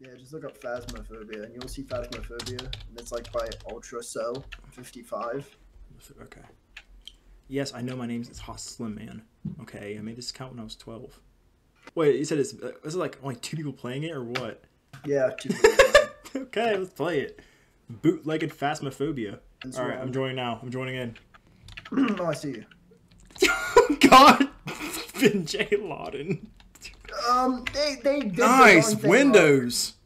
Yeah, just look up Phasmophobia and you'll see Phasmophobia. And it's like by Ultra Cell 55. Okay. Yes, I know my name's it's Hot Slim Man. Okay, I made this account when I was 12. Wait, you said it's uh, is it like only two people playing it or what? Yeah, two people. okay, let's play it. Bootlegged Phasmophobia. All right. I'm joining now. I'm joining in. oh, I see you. God, Bin J Laden. Um, they they did the Nice thing Windows. wrong.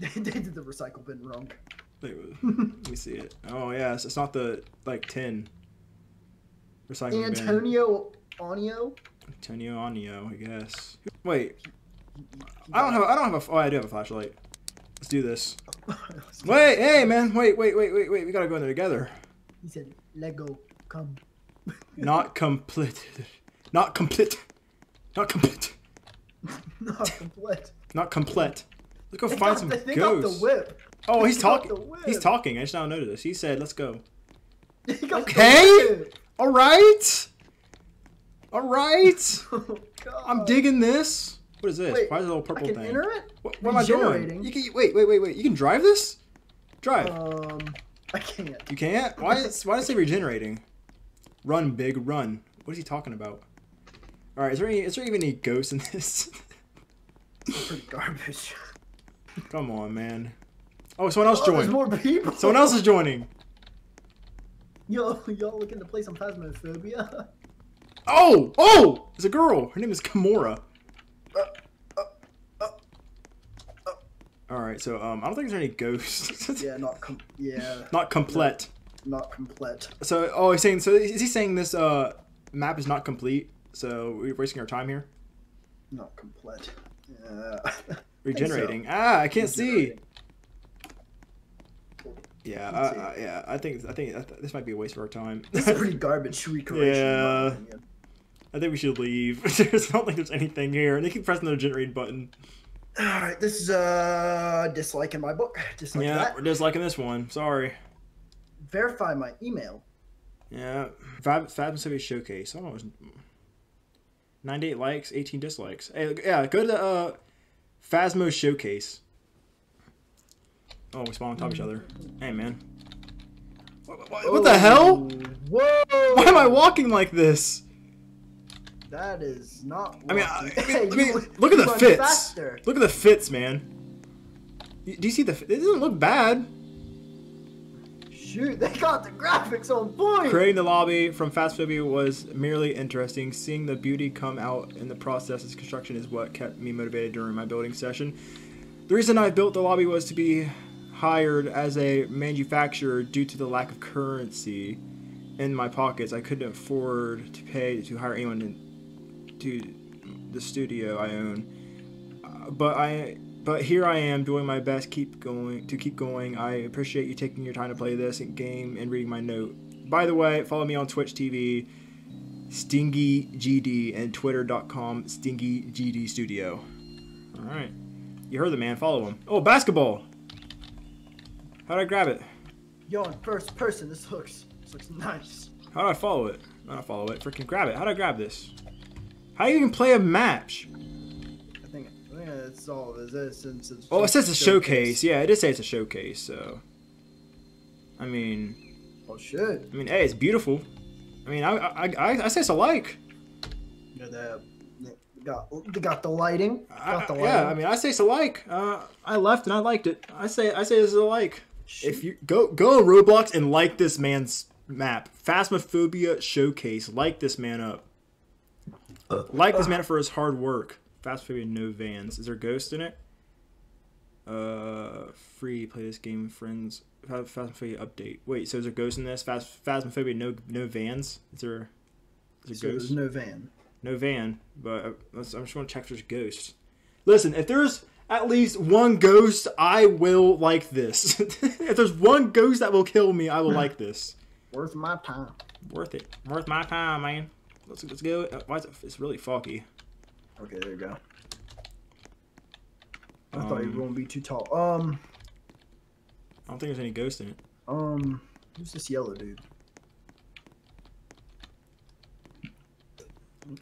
They, did the recycle bin wrong. Wait, let me see it. Oh yes, it's not the like tin. Recycling bin. Antonio Onio. Antonio Anio, I guess. Wait, I don't have. I don't have a. Oh, I do have a flashlight. Let's do this. Wait, hey man, wait, wait, wait, wait, wait. We gotta go in there together. He said, "Lego, come." Not completed. Not complete. Not complete. Not complete. Not complete. Let's go They find got some the, they got the ghosts. whip. Oh, he's talking. He's talking. I just now noticed this. He said, "Let's go." They got the Okay. All right. All right. Oh, I'm digging this. What is this? Wait, Why is it a little purple I can thing? enter it. What, what am I doing? You can wait, wait, wait, wait. You can drive this? Drive. Um, I can't. you can't. Why is why does it say regenerating? Run, big run. What is he talking about? All right. Is there any? Is there even any ghosts in this? Pretty garbage. Come on, man. Oh, someone else Oh, there's more people. Someone else is joining. Yo, y'all looking to play some Phasmophobia? Oh, oh! It's a girl. Her name is Kimura. Uh, uh, uh. All right. So um, I don't think there's any ghosts. yeah, not com- yeah, Not complete. not complete. So, oh, he's saying. So, is he saying this uh map is not complete? So we're wasting our time here. Not complete. Yeah. Regenerating. Ah, I can't see. Yeah, I, I, yeah. I think I think this might be a waste of our time. This is pretty garbage recreation. Yeah. I think we should leave. There's I don't think there's anything here, and they keep pressing the generate button. All right, this is uh dislike in my book. Dislike yeah, that. we're disliking this one. Sorry. Verify my email. Yeah, Fab Fab Pacific Showcase. I don't know. It was 98 likes, 18 dislikes. Hey, yeah, go to uh, Phasmo Showcase. Oh, we spawn on top of each other. Hey, man. What, what, what the hell? Whoa! Why am I walking like this? That is not. I mean, I. I mean, I mean, you- look at the fits. Faster. Look at the fits, man. Do you see the? It doesn't look bad. Shoot, they got the graphics on point. Creating the lobby from Phasmophobia was merely interesting. Seeing the beauty come out in the process of construction is what kept me motivated during my building session. The reason I built the lobby was to be hired as a manufacturer due to the lack of currency in my pockets. I couldn't afford to pay to hire anyone to the studio I own. Uh, but I but here I am doing my best keep going to keep going. I appreciate you taking your time to play this game and reading my note. By the way, follow me on Twitch TV, StingyGD, and Twitter.com StingyGD Studio. All right, you heard the man. Follow him. Oh, basketball. How do I grab it? Yo, in first person, this looks this looks nice. How do I follow it? I don't follow it. Freaking grab it. How do I grab this? How do you even play a match? I I that's all it is. Since it's Oh, it says a showcase. Yeah, it did say it's a showcase. So, I mean, Oh shit! I mean, hey, it's beautiful. I mean, I I, I, I say it's a like. Yeah, they, got they got the lighting. I, Got the lighting. yeah, I mean, I say it's a like. Uh, I left and I liked it. I say I say it's a like. If you go go on Roblox and like this man's map, Phasmophobia Showcase, like this man up. Like this man up for his hard work. Phasmophobia no vans. Is there a ghost in it? Uh, free play this game, friends. Phas- Phasmophobia update. Wait, so is there ghost in this? Phas- Phasmophobia no no vans. Is there? Is so there there's ghost? no van. No van, but uh, I'm just going to check if there's ghosts. Listen, if there's at least one ghost, I will like this. if there's one ghost that will kill me, I will like this. Worth my time. Worth it. Worth my time, man. Let's let's go. Uh, Why is it? It's really foggy. Okay, there you go. I thought you Um, were gonna be too tall. Um, I don't think there's any ghost in it. um, who's this yellow dude?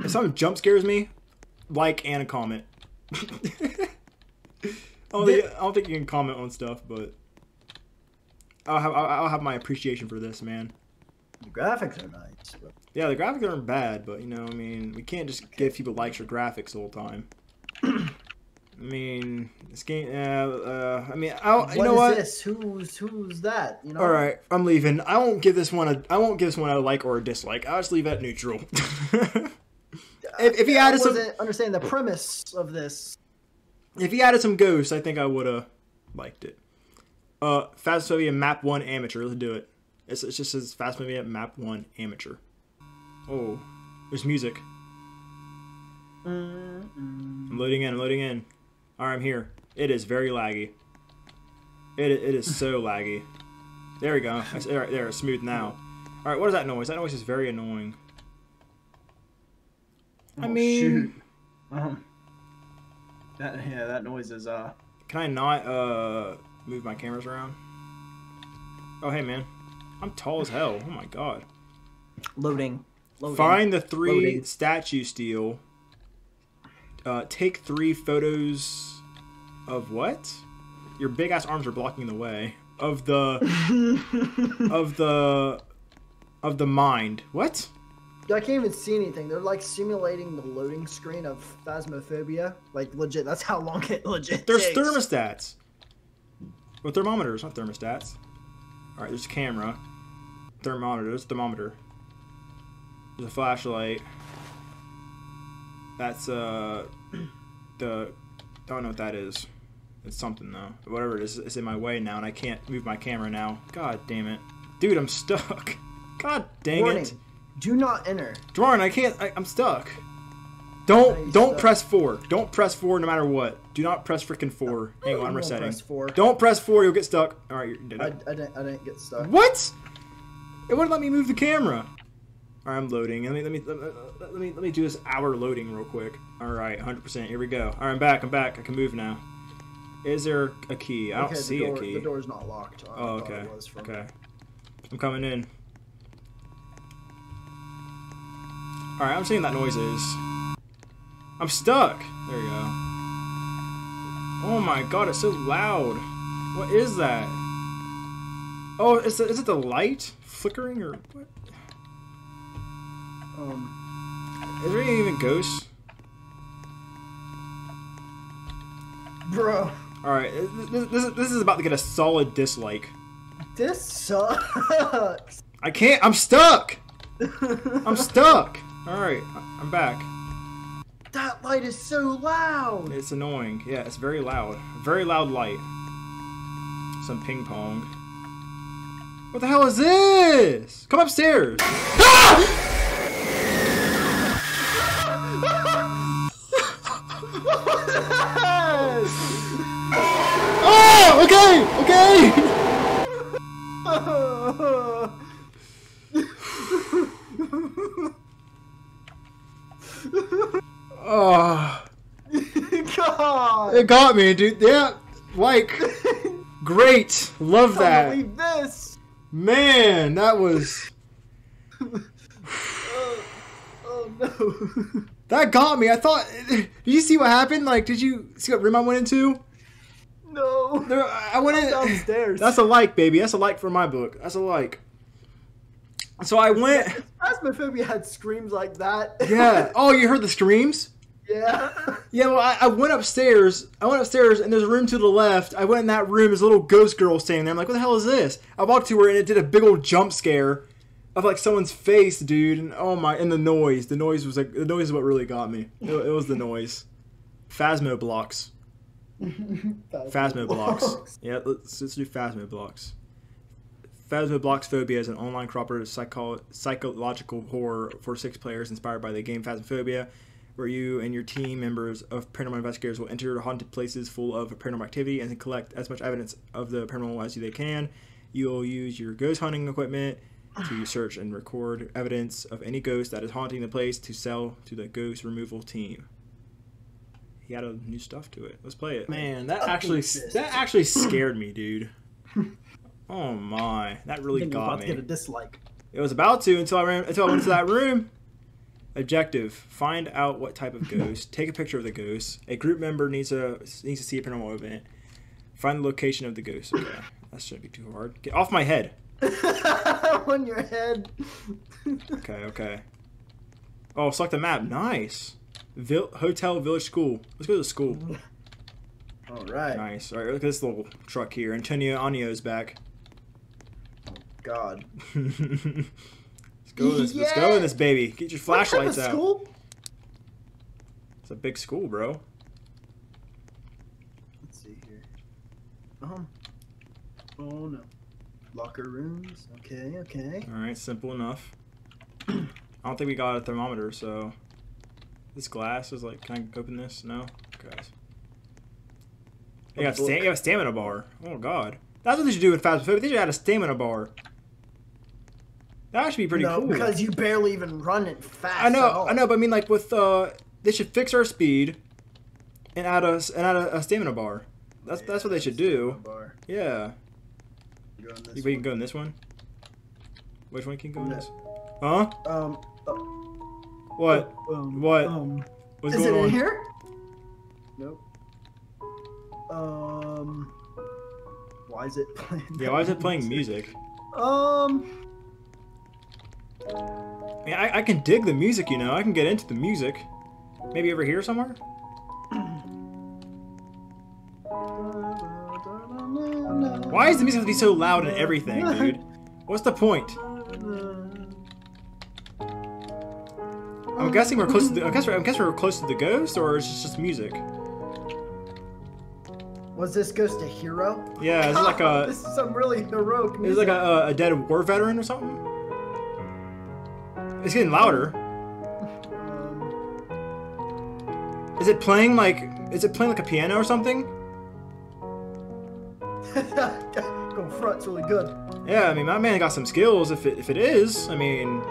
If something jump scares me, like and a comment. don't, think, I don't think you can comment on stuff, but I'll have I'll, I'll have my appreciation for this, man. The graphics are nice. But Yeah, the graphics aren't bad, but you know, I mean, we can't just give people likes for graphics all the time. I mean, this game. Uh, uh, I mean, I, what you know is what? this? Who's who's that? You know. All right, I'm leaving. I won't give this one a. I won't give this one a like or a dislike. I'll just leave it neutral. if, if he I added some, wasn't understanding the premise of this. if he added some ghosts, I think I would have liked it. Uh, Phasmophobia Map One Amateur. Let's do it. It's, it just says Phasmophobia Map One Amateur. Oh, there's music. Mm-mm. I'm loading in. I'm loading in. All right, I'm here. It is very laggy. It it is so laggy. There we go. That's, all right, there, it's smooth now. All right, what is that noise? That noise is very annoying. I Oh, mean- shoot. Um, that yeah, that noise is uh. Can I not uh move my cameras around? Oh hey man, I'm tall as hell. Oh my god. Loading. Loading. Find the three Loading. statue steel. Uh, take three photos of what? Your big ass arms are blocking the way of the of the of the mind. What? Yeah, I can't even see anything. They're like simulating the loading screen of Phasmophobia. Like legit, that's how long it legit There's takes. thermostats. Or thermometers, not thermostats. All right, there's a camera. Thermometers, thermometer. There's a flashlight. That's uh the don't know what that is. It's something though. Whatever it is, it's in my way now, and I can't move my camera now. God damn it, dude, I'm stuck. God dang Warning. it, Do not enter. Drawing, I can't. I, I'm stuck. Don't don't press four. Don't press four no matter what. Do not press freaking four. Hang on, I'm resetting. press four. Don't press four. You'll get stuck. All right, you did I, it. I didn't. I didn't get stuck. What? It wouldn't let me move the camera. All right, I'm loading. Let me let me let, let- let me let me do this hour loading real quick. All right, 100%. Here we go. All right, I'm back. I'm back. I can move now. Is there a key? I don't see door, a key. The door's not locked. I Oh, okay. It was from Okay. I'm coming in. Alright, I'm seeing that noise is. I'm stuck! There you go. Oh my god, it's so loud. What is that? Oh, is it, is it the light flickering or what? Um, Is there even ghosts? bro, Alright, this, this, this is about to get a solid dislike. this sucks. I can't, I'm stuck! I'm stuck! Alright, I- I'm back. that light is so loud. It's annoying. Yeah, it's very loud. Very loud light. Some ping pong. What the hell is this? Come upstairs. Ah! Oh, God. it got me, dude. Yeah, like, great. Love that. believe this. Man, that was Oh, oh no. that got me. I thought. Did you see what happened? Like, did you see what room I went into? No. There, I went in downstairs. That's a like, baby. That's a like for my book. That's a like. So I went. Phasmophobia had screams like that. Yeah. Oh, you heard the screams? yeah. Yeah. Well, I, I went upstairs. I went upstairs, and there's a room to the left. I went in that room. There's a little ghost girl standing there. I'm like, what the hell is this? I walked to her, and it did a big old jump scare of like someone's face, dude. And oh my! And the noise. The noise was like the noise is what really got me. It, it was the noise. Phasmo blocks. Phasmo blocks. Yeah, let's, let's do Phasmo blocks. Phasmo blocks phobia is an online cooperative psycho- psychological horror for six players inspired by the game Phasmophobia, where you and your team members of paranormal investigators will enter haunted places full of paranormal activity and collect as much evidence of the paranormal as they can. You'll use your ghost hunting equipment to ah. search and record evidence of any ghost that is haunting the place to sell to the ghost removal team. He added new stuff to it. Let's play it. Man, that Fucking actually sis. that actually scared me, dude. Oh my, that really think we're got about to get a me. dislike. It was about to until I ran until I went to that room. Objective: Find out what type of ghost. Take a picture of the ghost. A group member needs to needs to see a paranormal event. Find the location of the ghost. Okay, that shouldn't be too hard. Get off my head. on your head. Okay, okay. Oh, select the map. Nice. Vil- Hotel, village, school. Let's go to the school. All right. Nice. All right, look at this little truck here. Antonio Anio's back. Oh, God. let's go. This, Let's go with this baby. Get your What type flashlights of out. It's a big school, bro. Let's see here. Um. Oh no. Locker rooms. Okay. Okay. All right, simple enough. I don't think we got a thermometer, so this glass is like. Can I open this? No. Guys. You got sta- book. you have a stamina bar. Oh god, that's what they should do with fast food. They should add a stamina bar. That should be pretty no, cool. because you barely even run it fast. I at know, all. I know, but I mean, like with uh, they should fix our speed, and add a and add a, a stamina bar. That's that's what they should do. Bar. Yeah. Go on this You, we can go in this one. Which one can go in No. this? Huh? Um. uh, What? um, What? Um, What's is it going in on? here? Nope. Um. Why is it playing? Yeah, why is it playing music? Um. I, I, I can dig the music, you know. I can get into the music. Maybe over here somewhere? Why is the music to be so loud and everything, dude? What's the point? I'm guessing we're close to the. I guess we're, I guess we're close to the ghost, or is just, just music. Was this ghost a hero? Yeah, is like a this is some really heroic is music. it like a, a dead war veteran or something? It's getting louder. Um, Is it playing like? Is it playing like a piano or something? Go front's really good. Yeah, I mean, my man got some skills. If it if it is, I mean,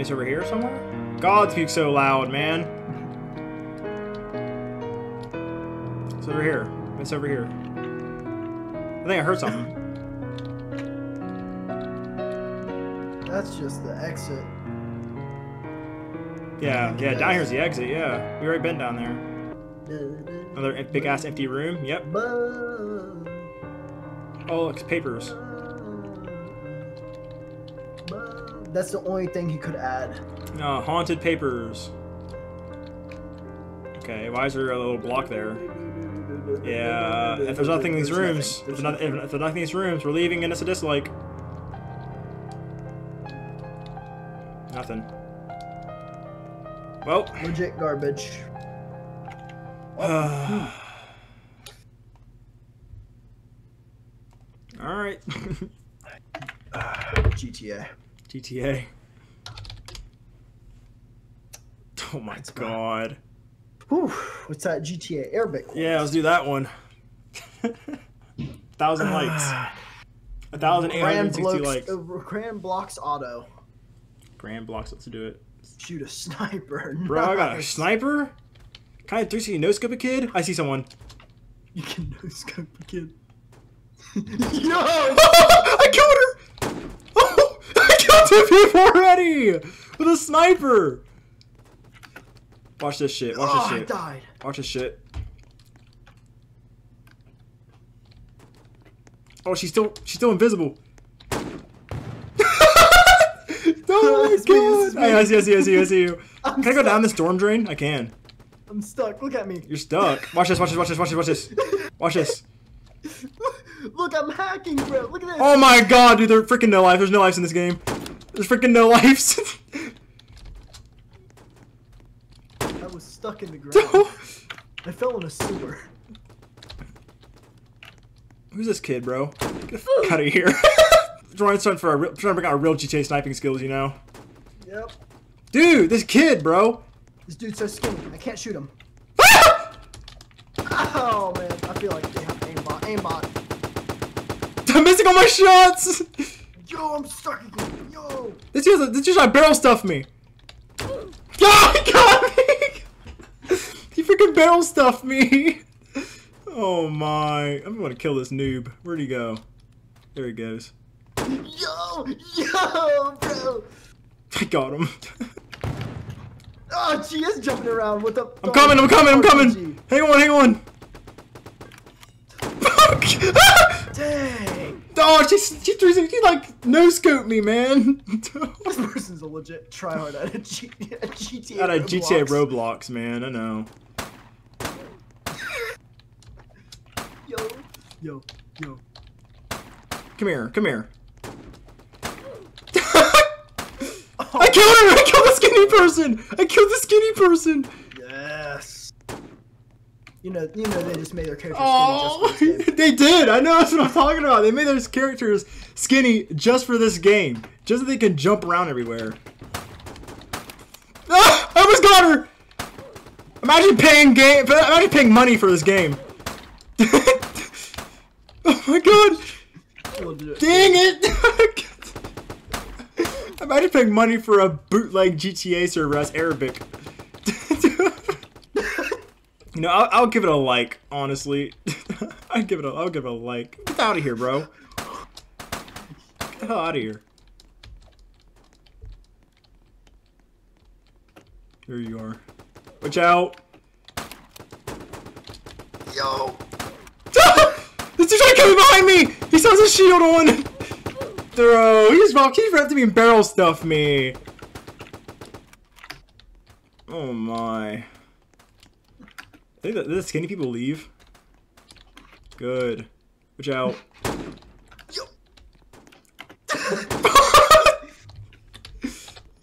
it's over here somewhere. God speaks so loud, man. It's over here. It's over here. I think I heard something. That's just the exit. Yeah, yeah. Down here's the exit. Yeah, we already been down there. Another big ass empty room. Yep. Oh, it's papers. That's the only thing he could add. No, haunted papers. Okay, why is there a little block there? Yeah, if there's nothing in these rooms, if there's, not, if, if there's nothing in these rooms, we're leaving and it's a dislike. Nothing. Well, Legit garbage. alright. GTA. GTA. Oh my god. Whew, what's that GTA Arabic? Yeah, let's do that one. thousand likes. A thousand eight hundred Grand sixty blocks, likes. uh, Grand blocks auto. Grand blocks, let's do it. Shoot a sniper. Bro, I got a Nice. sniper? Can I 360 no scope a kid? I see someone. You can no scope a kid. no! I killed her! Two people already! With a sniper! Watch this shit, watch oh, this I shit. died. Watch this shit. Oh, she's still she's still invisible. oh my It's me, it's god! Hey, I see, I see, I see, I see you. I'm Can I go down stuck. the storm drain? I can. I'm stuck. Look at me. You're stuck. Watch this, watch this, watch this, watch this, watch this. Watch this. Look, I'm hacking, bro. Look at this. Oh my god, dude, there's freaking no life. There's no lives in this game. There's freaking no lives. I was stuck in the ground. I fell in a sewer. Who's this kid, bro? Get the out of here. trying to for a real, trying to bring out real GTA sniping skills, you know. Yep. Dude, this kid, bro. This dude's so skinny. I can't shoot him. Ah! Oh man, I feel like they have aimbot. Aimbot. I'm missing all my shots. Yo, I'm stuck This dude's this trying barrel stuff me. Oh, he got me. he freaking barrel stuffed me. Oh my! I'm gonna kill this noob. Where'd he go? There he goes. Yo, yo, bro. I got him. Oh, she is jumping around with the. I'm coming, I'm coming, I'm coming! Hang on, hang on! Dang. Oh, she, she, she, she like no scope me, man! This person's a legit tryhard at a, G- a GTA. At a GTA Roblox. Roblox, man, I know. Yo, yo, yo. Come here, come here. I killed her! I killed the skinny person! I killed the skinny person! You know, you know, they just made their characters Oh, skinny just for this game. they did. I know that's what I'm talking about. They made their characters skinny just for this game, just so they can jump around everywhere. Ah, I almost got her. Imagine paying game. Imagine paying money for this game. oh my god! Dang it! Imagine paying money for a bootleg GTA server as Arabic. You know, I'll, I'll give it a like. Honestly, I give it. A, I'll give it a like. Get out of here, bro. Get the hell out of here. There you are. Watch out. Yo. this dude's trying to come behind me! He still has a shield on! Bro, he's wrong. He's to me and barrel stuff me. Oh my. I think that the skinny people leave. Good. Watch out. Yo.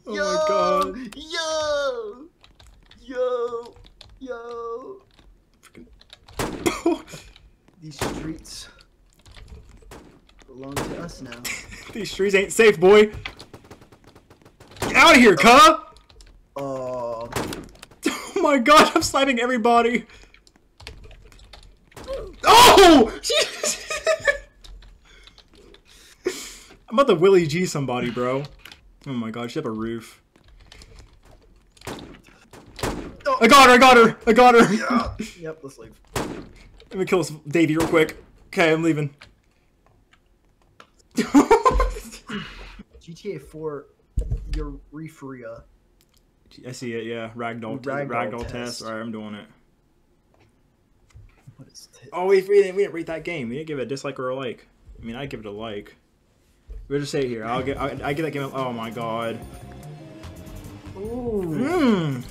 Oh my god. Yo. Yo. Yo. These streets belong to us now. These streets ain't safe, boy. Get out of here, cuh! Oh. Oh my god, I'm sniping everybody. Oh! I'm about to Willie G somebody, bro. Oh my god, she have a roof. I got her, I got her, I got her. Yeah. yep. Let's leave. Let me kill this Davey real quick. Okay, I'm leaving. GTA 4 Euphoria. I see it, yeah. Ragdoll, Ragdoll ragdoll, test. test. Alright, I'm doing it. What is this? Oh, we, we, didn't, we didn't rate that game. We didn't give it a dislike or a like. I mean, I'd give it a like. We'll just say it here. I'll get. I, I give that game. Oh my god. Ooh.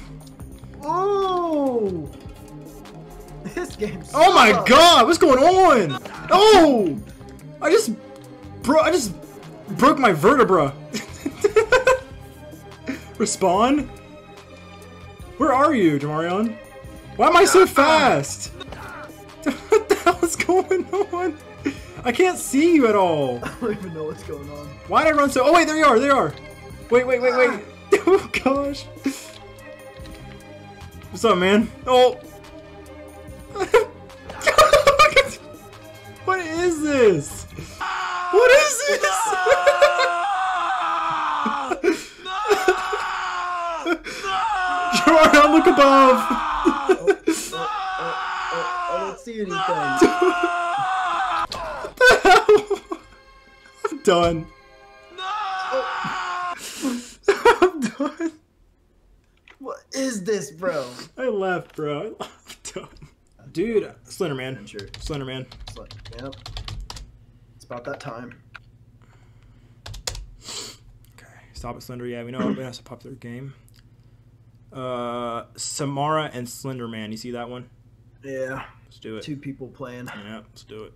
Hmm. Ooh. This game. Oh my god. What's going on? Oh! I just, bro. I just broke my vertebra. Respawn. Where are you, Jamarion? Why am I so ah. fast? what the hell is going on? I can't see you at all. I don't even know what's going on. Why did I run so? Oh wait, there you are. There you are. Wait, wait, wait, wait. Ah. oh gosh. What's up, man? Oh. what is this? What is this? Ah. Jordan, look above. I don't see anything. What the hell? I'm done. I'm done. What is this, bro? I left, bro. I'm done. Dude, Slenderman. Sure. Slenderman. It's yep. It's about that time. Okay, stop it, Slender. Yeah, we know that's a popular game. Uh, Samara and Slenderman. You see that one? Yeah. Let's do it. Two people playing. Yeah, let's do it.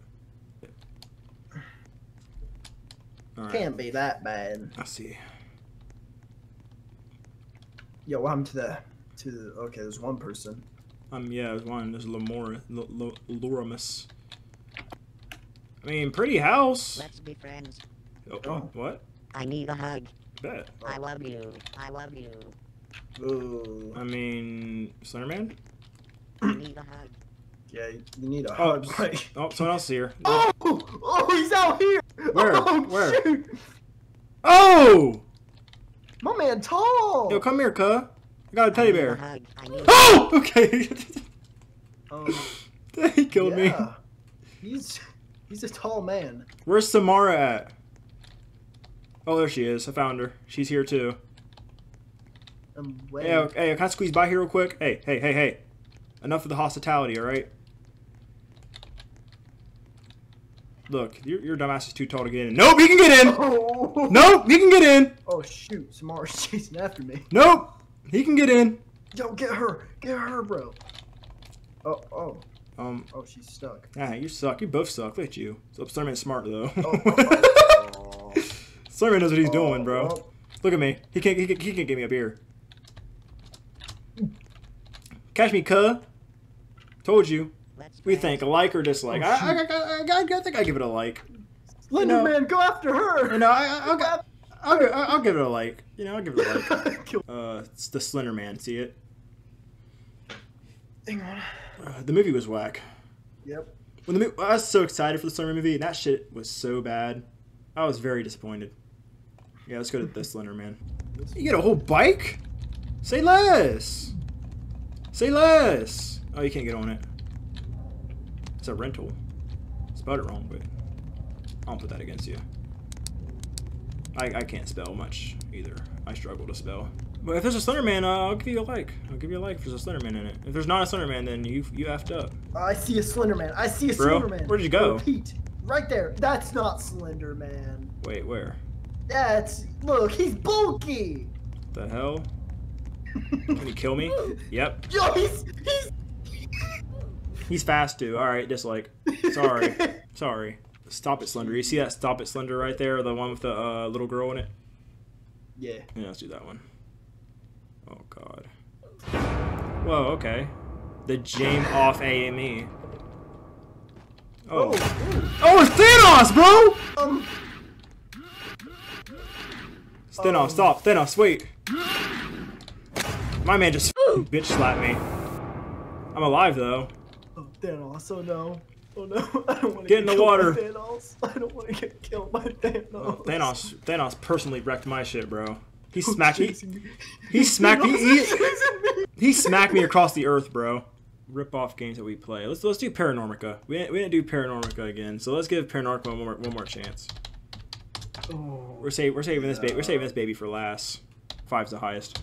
All right. Can't be that bad. I see. Yo, what happened to the to the okay, there's one person. Um, yeah, there's one. There's Lamora, L- L- Loramus. I mean, pretty house. Let's be friends. Oh, Oh. what? I need a hug. Bet. I love you. I love you. Ooh. I mean, Slenderman. I need a hug. Yeah, you need a Oh, hug. Like, oh, someone else here. oh, oh, he's out here. Where? Oh, Where? shoot. Oh! My man, tall. Yo, come here, cuh. I got a teddy I need a bear. hug. I need Oh! Okay. Um, he killed me. He's he's a tall man. Where's Samara at? Oh, there she is. I found her. She's here too. I'm. Hey, hey, can I squeeze by here real quick? Hey, hey, hey, hey. Enough of the hospitality, all right? Look, your, your dumbass is too tall to get in. Nope, he can get in! Oh. Nope, he can get in! Oh shoot! Samara's chasing after me. Nope, he can get in. Yo, get her! Get her, bro! Oh, oh, Um, oh, she's stuck. ah, you suck. You both suck. Look at you. So Slenderman's smart, though. Oh, oh, oh. Knows what he's doing, Oh, bro. oh. Look at me. He can't, he can't, he can't get me up here. Catch me, cuh. Told you. We think a like or dislike. Oh, I, I, I, I, I, I think I give it a like. Slender know- Man, go after her! You know, I, I, I'll, gi- I'll, I'll give it a like. You know, I'll give it a like. Uh, it's the Slender Man. See it? Hang on. Uh, the movie was whack. Yep. When the mo- I was so excited for the Slender Man movie, and that shit was so bad. I was very disappointed. Yeah, let's go to the Slender Man. You get a whole bike? Say less. Say less. Oh, you can't get on it. It's a rental. Spelled it wrong, but I won't put that against you. I, I can't spell much either. I struggle to spell. But if there's a Slender Man, uh, I'll give you a like. I'll give you a like if there's a Slender Man in it. If there's not a Slender Man, then you you effed up. I see a Slender Man. I see a Bro, Slender Man. where'd you go? Repeat. Right there. That's not Slender Man. Wait, where? That's look. He's bulky. The hell? Can you kill me? Yep. Yo, he's he's. He's fast too. All right, dislike. Sorry. Sorry. Stop it, Slender. You see that Stop it, Slender right there? The one with the uh, little girl in it? yeah. Yeah, let's do that one. Oh, God. Whoa, okay. The Jame off AME. Oh. Oh. Oh, it's Thanos, bro! Um. Thanos, Um. stop. Thanos, wait. My man just bitch slapped me. I'm alive, though. Oh, Thanos. Oh no. Oh no. I don't want to Get in the water. By Thanos. I don't want to get killed by Thanos. Oh, Thanos, Thanos personally wrecked my shit, bro. He smacked me. Chasing. He smacked me. He, is chasing me. he smacked me across the earth, bro. Rip off games that we play. Let's let's do Paranormica. We didn't, we didn't do Paranormica again, so let's give Paranormica one more one more chance. Oh. We're saving we're saving this baby. We're saving this baby for last. Five's the highest.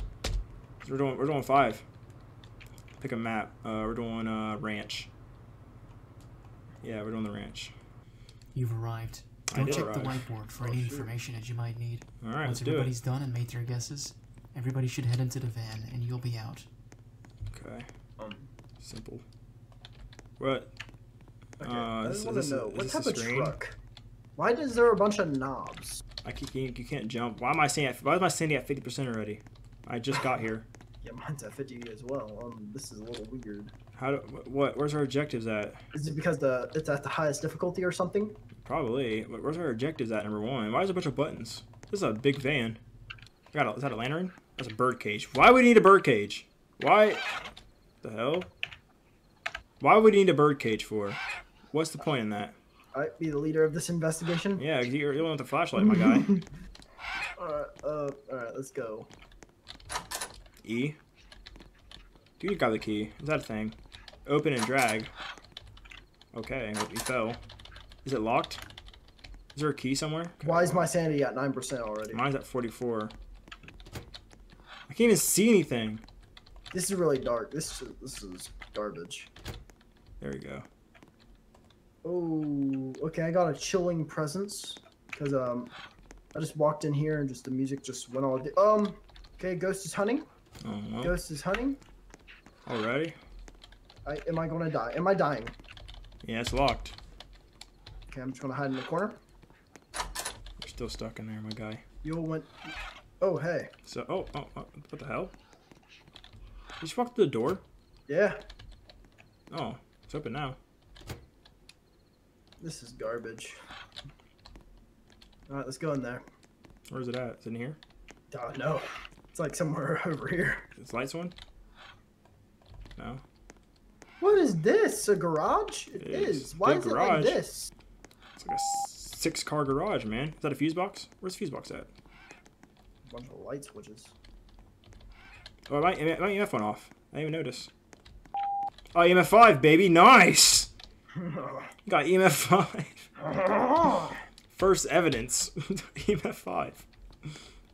We're doing we're doing five. Pick a map. Uh, we're doing uh ranch. Yeah, we're doing the ranch. You've arrived. I Don't check the whiteboard for Oh, any shoot. information that you might need. All right, let's Once do it. everybody's done and made their guesses, everybody should head into the van and you'll be out. Okay, Um, simple. What? okay. Uh, I this- just want this to know what type of truck. Why is there a bunch of knobs? I can't, you, you can't jump. Why am I standing at? Why am I standing at fifty percent already? I just got here. Yeah, mine's at 50 as well. Um, this is a little weird. How do what? Where's our objectives at? Is it because the it's at the highest difficulty or something? Probably. Wh- Where's our objectives at? Number one. Why is there a bunch of buttons? This is a big van. Got a, is that a lantern? That's a bird cage. Why would we need a bird cage? Why? The hell? Why would we need a bird cage for? What's the point in that? Alright, be the leader of this investigation. Yeah, you're, you're the one with the flashlight, my guy. Alright, uh, alright, let's go. E. Dude, you got the key. Is that a thing? Open and drag. Okay, well, he fell. Is it locked? Is there a key somewhere? Okay, Why is my sanity at 9% already? Mine's at 44. I can't even see anything. This is really dark. This is, this is garbage. There we go. Oh, okay, I got a chilling presence. Because, um, I just walked in here and just the music just went all... Um, okay, Ghost is hunting. Oh, well, Ghost is hunting. alrighty. I, am I going to die? Am I dying? Yeah, it's locked. Okay, I'm just to hide in the corner. You're still stuck in there, my guy. You all went... Oh, hey. So, oh, oh, oh what the hell? You just walked through the door? Yeah, Oh, it's open now. this is garbage. Alright, let's go in there. Where's it at? Is it in here? Oh, no. Like somewhere over here. Is lights on? No. What is this? A garage? It it is. is. Why is it like this? It's like a six car garage, man. Is that a fuse box? Where's the fuse box at? A bunch of light switches. Oh, my, my EMF went off. I didn't even notice. Oh, EMF 5, baby. Nice! Got EMF 5. First evidence. EMF 5.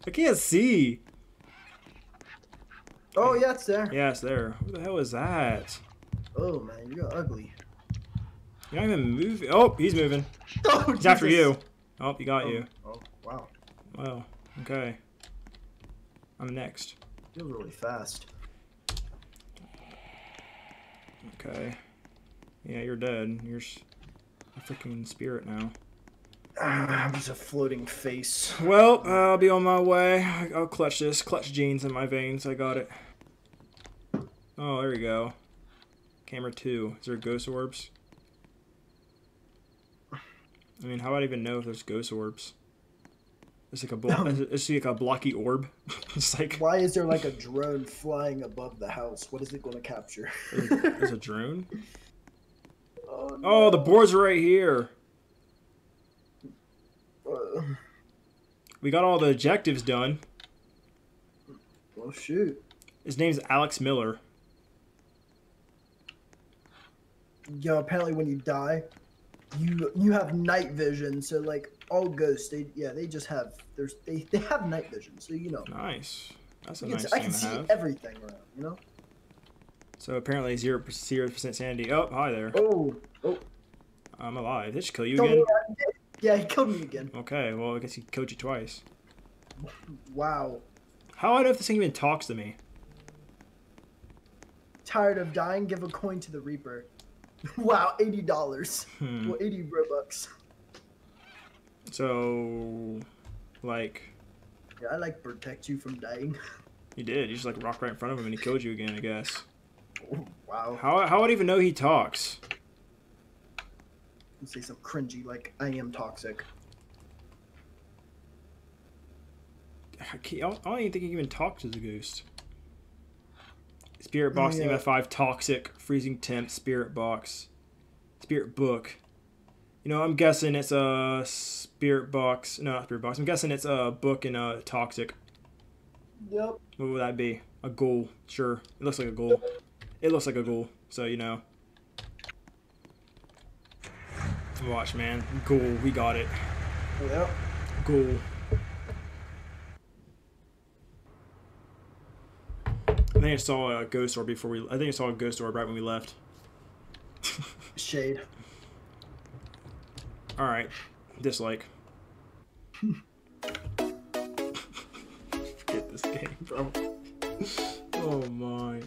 I can't see. Oh yeah, it's there. Yeah, it's there. Who the hell is that? Oh man, you're ugly. You're not even moving. Oh, he's moving. Oh, He's after Jesus. you. Oh, he got oh, you. Oh wow, Well, okay. I'm next. you're really fast. Okay. Yeah, you're dead. You're a freaking spirit now. Ah, I'm just a floating face. Well, I'll be on my way. I'll clutch this. Clutch genes in my veins. I got it. Oh, there we go. Camera two. Is there ghost orbs? I mean, how would I even know if there's ghost orbs? It's like a blo- Um. it's like a blocky orb. it's like Why is there like a drone flying above the house? What is it going to capture? there's a drone. oh, Oh, the boards right here. Uh, We got all the objectives done. well, shoot. His name's Alex Miller. Yeah, apparently when you die, you you have night vision. So like all ghosts, they yeah they just have there's they, they have night vision. So you know, Nice. That's a you can- nice I can see have. everything around. You know. So apparently zero percent sanity. Oh, hi there. Oh oh. I'm alive. Did should kill you don't again? worry. Yeah, he killed me again. Okay, well I guess he killed you twice. Wow. How I know if this thing even talks to me? Tired of dying? Give a coin to the Reaper. wow, eighty dollars. Hmm. Well, eighty robux. So, like, Yeah, I like protect you from dying. you did. You just like rock right in front of him and he killed you again. I guess. wow. How how would I even know he talks? You say some cringy like I am toxic. I, I don't- even think he even talk to the ghost. Spirit oh, box, Yeah. Five, toxic, freezing temp, spirit box, spirit book. You know, I'm guessing it's a spirit box. No, not spirit box. I'm guessing it's a book and a toxic. Yep. What would that be? A ghoul, Sure. It looks like a ghoul. It looks like a ghoul. So you know. Watch, man. Ghoul. We got it. Yep. Ghoul. I think I saw a ghost orb before we. I think I saw a ghost orb right when we left. Shade. All right. Dislike. Forget this game, bro. Oh my.